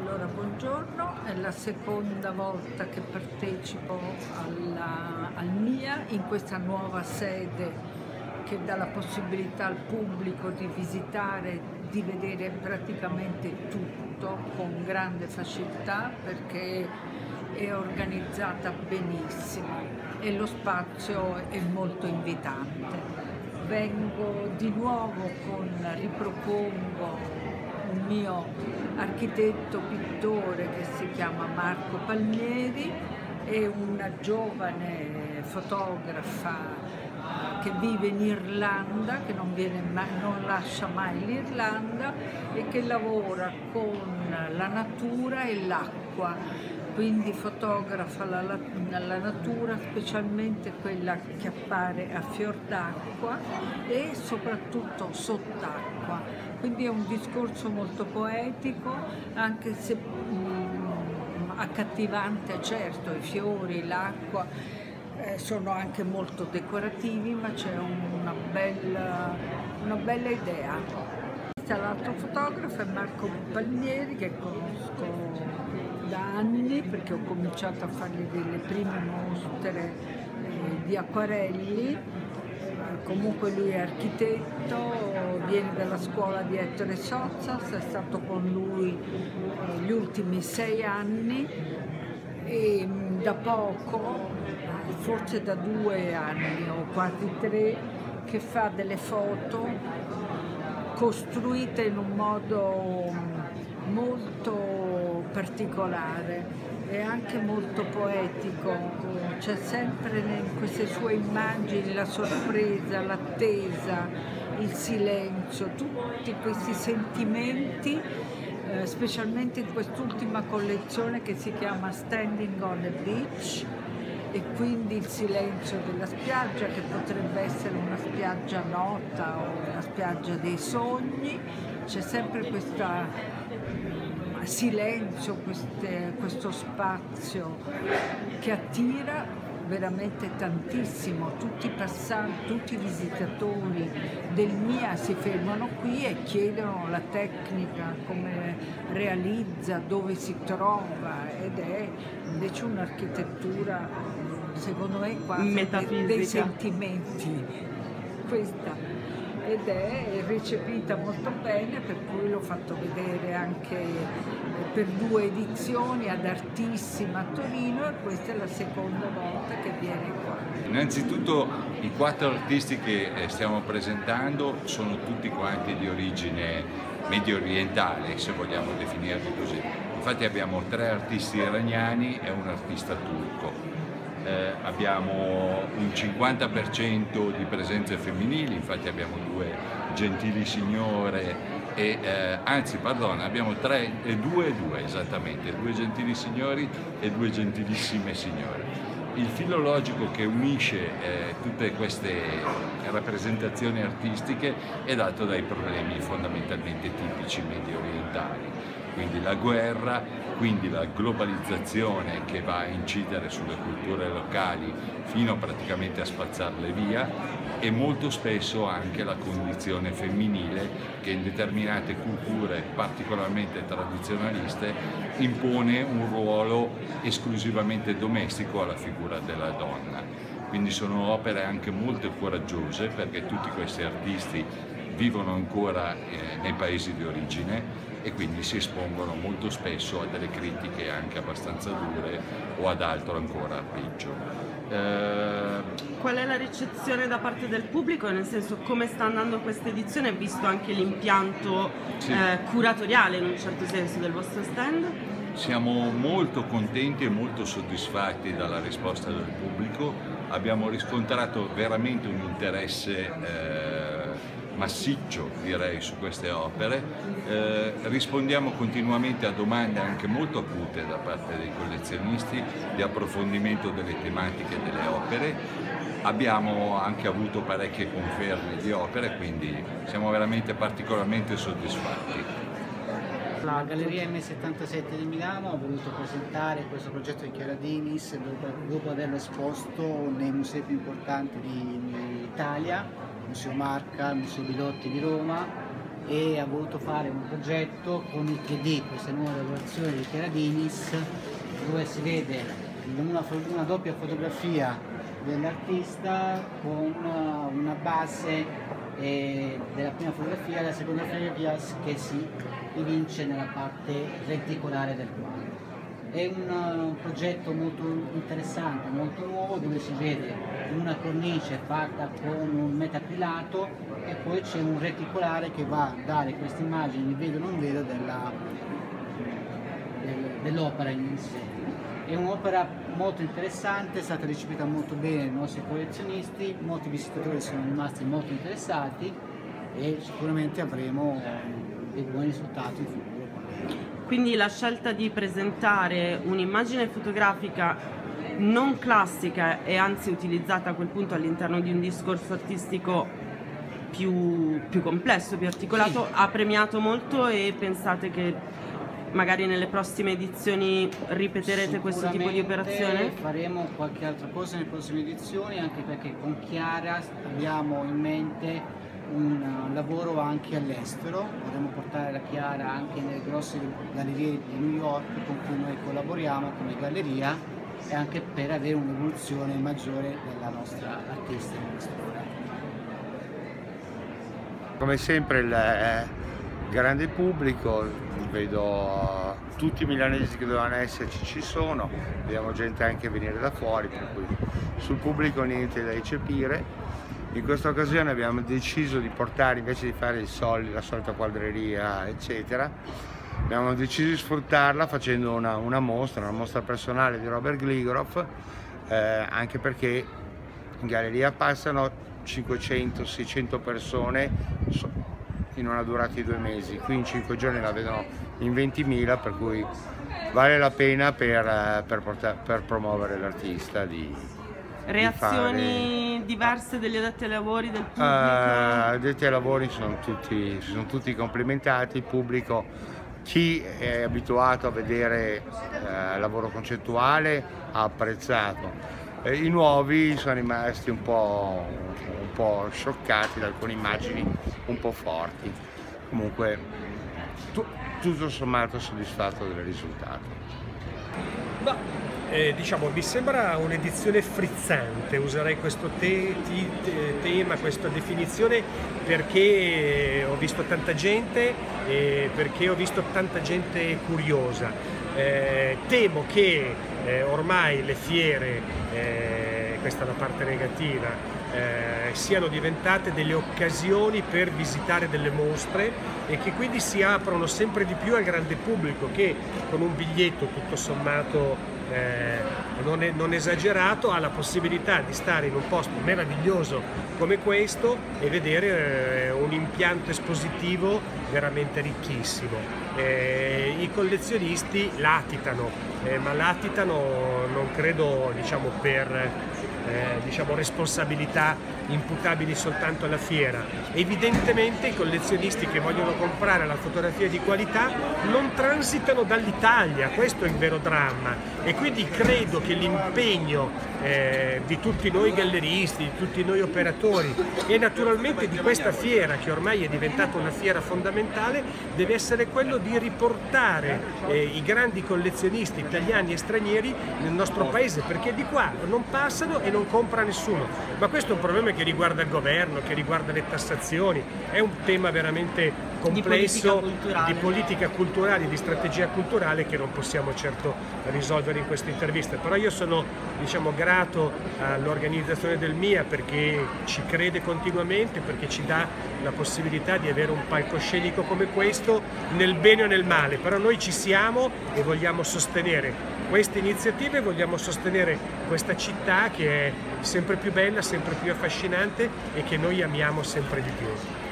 Allora, buongiorno, è la seconda volta che partecipo alla, al MIA in questa nuova sede che dà la possibilità al pubblico di visitare, di vedere praticamente tutto con grande facilità perché è organizzata benissimo e lo spazio è molto invitante. Vengo di nuovo con, ripropongo un mio architetto pittore che si chiama Marco Palmieri e una giovane fotografa che vive in Irlanda, che non, mai, non lascia mai l'Irlanda e che lavora con la natura e l'acqua quindi fotografa la, la, la, natura, specialmente quella che appare a fior d'acqua e soprattutto sott'acqua. Quindi è un discorso molto poetico, anche se mh, accattivante, certo, i fiori, l'acqua. Eh, sono anche molto decorativi, ma c'è una bella, una bella idea. L'altro fotografo è Marco Palmieri che conosco da anni perché ho cominciato a fargli delle prime mostre eh, di acquarelli. Eh, comunque lui è architetto, viene dalla scuola di Ettore Sozzas, è stato con lui eh, gli ultimi sei anni e mm, da poco, forse da due anni o quasi tre, che fa delle foto costruite in un modo molto particolare e anche molto poetico, c'è sempre in queste sue immagini la sorpresa, l'attesa, il silenzio, tutti questi sentimenti, eh, specialmente in quest'ultima collezione che si chiama Standing on the Beach e quindi il silenzio della spiaggia che potrebbe essere una spiaggia nota o una spiaggia dei sogni, c'è sempre questa silenzio, queste, questo spazio che attira veramente tantissimo, tutti i passanti, tutti i visitatori del MIA si fermano qui e chiedono la tecnica, come realizza, dove si trova ed è invece un'architettura secondo me quasi dei, dei sentimenti. Questa ed è recepita molto bene, per cui l'ho fatto vedere anche per due edizioni ad Artissima a Torino e questa è la seconda volta che viene qua. Innanzitutto i quattro artisti che eh, stiamo presentando sono tutti quanti di origine medio orientale, se vogliamo definirli così. Infatti abbiamo tre artisti iraniani e un artista turco eh, abbiamo un 50% di presenze femminili, infatti abbiamo due gentili signore e, eh, anzi pardon, abbiamo tre e due e due esattamente, due gentili signori e due gentilissime signore. Il filo logico che unisce eh, tutte queste rappresentazioni artistiche è dato dai problemi fondamentalmente tipici medio orientali quindi la guerra, quindi la globalizzazione che va a incidere sulle culture locali fino praticamente a spazzarle via e molto spesso anche la condizione femminile che in determinate culture particolarmente tradizionaliste impone un ruolo esclusivamente domestico alla figura della donna. Quindi sono opere anche molto coraggiose perché tutti questi artisti vivono ancora eh, nei paesi di origine e quindi si espongono molto spesso a delle critiche anche abbastanza dure o ad altro ancora peggio. Eh... Qual è la ricezione da parte del pubblico? Nel senso come sta andando questa edizione, visto anche l'impianto sì. eh, curatoriale in un certo senso del vostro stand? Siamo molto contenti e molto soddisfatti dalla risposta del pubblico, abbiamo riscontrato veramente un interesse eh, massiccio direi su queste opere, eh, rispondiamo continuamente a domande anche molto acute da parte dei collezionisti di approfondimento delle tematiche delle opere, abbiamo anche avuto parecchie conferme di opere quindi siamo veramente particolarmente soddisfatti. La Galleria M77 di Milano ha voluto presentare questo progetto di Chiara Dinis dopo, averlo esposto nei musei più importanti d'Italia Museo Marca, Museo Bilotti di Roma e ha voluto fare un progetto con il 3D, questa nuova lavorazione di Keradinis, dove si vede una, una doppia fotografia dell'artista con una base eh, della prima fotografia e la seconda fotografia che si evince nella parte reticolare del quadro. È un, un progetto molto interessante, molto nuovo, dove si vede una cornice fatta con un metacrilato e poi c'è un reticolare che va a dare queste immagini vedo o non vedo dell'opera in sé. È un'opera molto interessante, è stata ricevuta molto bene dai nostri collezionisti, molti visitatori sono rimasti molto interessati e sicuramente avremo dei buoni risultati in futuro. Quindi la scelta di presentare un'immagine fotografica non classica e anzi utilizzata a quel punto all'interno di un discorso artistico più, più complesso, più articolato, sì. ha premiato molto e pensate che magari nelle prossime edizioni ripeterete questo tipo di operazione? faremo qualche altra cosa nelle prossime edizioni anche perché con Chiara abbiamo in mente un lavoro anche all'estero, vorremmo portare la Chiara anche nelle grosse gallerie di New York con cui noi collaboriamo come galleria e anche per avere un'evoluzione maggiore della nostra artista in quest'ora. Come sempre il eh, grande pubblico, vedo tutti i milanesi che dovevano esserci ci sono, vediamo gente anche venire da fuori, per cui sul pubblico niente da eccepire in questa occasione abbiamo deciso di portare, invece di fare il soldi, la solita quadreria, eccetera, abbiamo deciso di sfruttarla facendo una, una mostra, una mostra personale di Robert Gligorov, eh, anche perché in galleria passano 500-600 persone in una durata di due mesi, qui in 5 giorni la vedono in 20.000, per cui vale la pena per, eh, per, portare, per promuovere l'artista di, Reazioni fare... diverse degli addetti ai lavori del pubblico? Uh, addetti ai lavori sono tutti, sono tutti complimentati, il pubblico chi è abituato a vedere uh, lavoro concettuale ha apprezzato. Eh, I nuovi sono rimasti un po', un po' scioccati da alcune immagini un po' forti. Comunque tu, tutto sommato soddisfatto del risultato. Ma eh, diciamo, mi sembra un'edizione frizzante, userei questo te, te, tema, questa definizione perché ho visto tanta gente e perché ho visto tanta gente curiosa. Eh, temo che eh, ormai le fiere, eh, questa è la parte negativa, eh, siano diventate delle occasioni per visitare delle mostre e che quindi si aprono sempre di più al grande pubblico che con un biglietto tutto sommato eh, non, è, non, esagerato, ha la possibilità di stare in un posto meraviglioso come questo e vedere eh, un impianto espositivo veramente ricchissimo. Eh, I collezionisti latitano, eh, ma latitano non credo diciamo, per eh, diciamo, responsabilità imputabili soltanto alla fiera. Evidentemente i collezionisti che vogliono comprare la fotografia di qualità non transitano dall'Italia, questo è il vero dramma e quindi credo che l'impegno eh, di tutti noi galleristi, di tutti noi operatori. E naturalmente di questa fiera che ormai è diventata una fiera fondamentale deve essere quello di riportare eh, i grandi collezionisti italiani e stranieri nel nostro paese perché di qua non passano e non compra nessuno. Ma questo è un problema che riguarda il governo, che riguarda le tassazioni, è un tema veramente complesso di politica, di politica culturale, di strategia culturale che non possiamo certo risolvere in questa intervista, però io sono diciamo, grato all'organizzazione del MIA perché ci crede continuamente, perché ci dà la possibilità di avere un palcoscenico come questo nel bene o nel male, però noi ci siamo e vogliamo sostenere queste iniziative, vogliamo sostenere questa città che è sempre più bella, sempre più affascinante e che noi amiamo sempre di più.